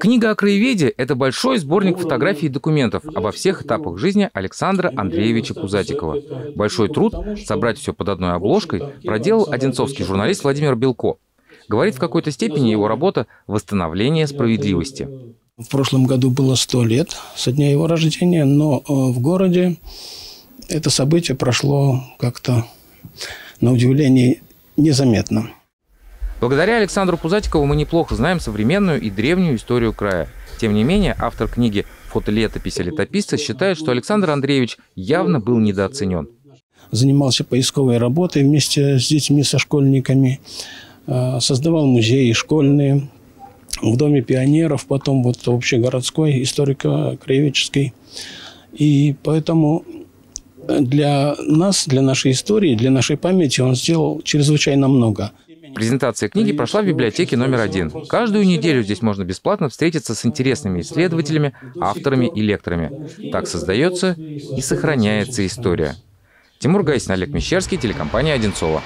Книга о краеведе – это большой сборник фотографий и документов обо всех этапах жизни Александра Андреевича Пузатикова. Большой труд собрать все под одной обложкой проделал одинцовский журналист Владимир Белко. Говорит, в какой-то степени его работа – восстановление справедливости. В прошлом году было сто лет со дня его рождения, но э, в городе это событие прошло как-то, на удивление, незаметно. Благодаря Александру Пузатикову мы неплохо знаем современную и древнюю историю края. Тем не менее, автор книги «Фотолетопись летописца» считает, что Александр Андреевич явно был недооценен. Занимался поисковой работой вместе с детьми, со школьниками, э, создавал музеи школьные, в Доме пионеров, потом вот общегородской, историко-краеведческой. И поэтому для нас, для нашей истории, для нашей памяти он сделал чрезвычайно много. Презентация книги прошла в библиотеке номер один. Каждую неделю здесь можно бесплатно встретиться с интересными исследователями, авторами и лекторами. Так создается и сохраняется история. Тимур Гайсин, Олег Мещерский, телекомпания «Одинцова».